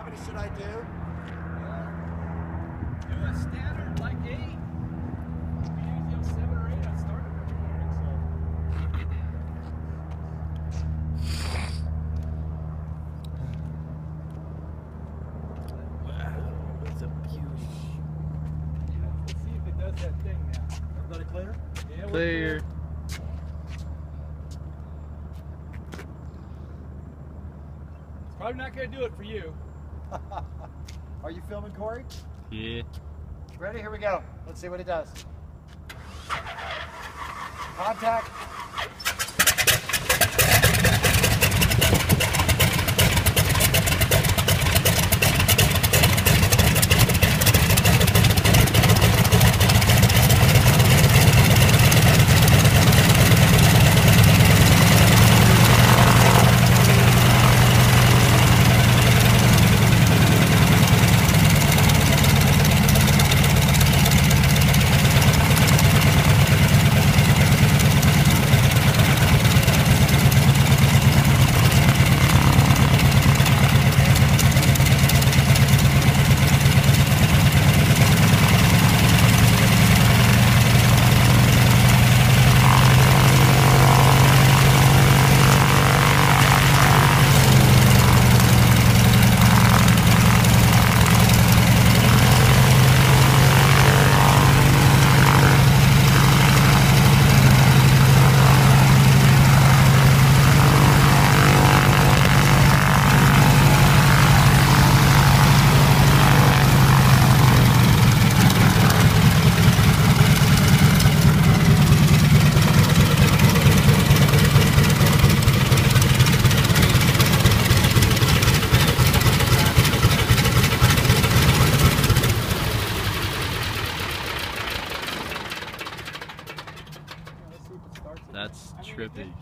How many should I do? Do a standard like eight. We use you seven or eight. I started every morning, Wow, it's a beauty. so let's see if it does that thing now. Everybody clear? Yeah, we're Clear. It's probably not gonna do it for you. Are you filming, Corey? Yeah. Ready? Here we go. Let's see what it does. Contact. That's I mean, it trippy.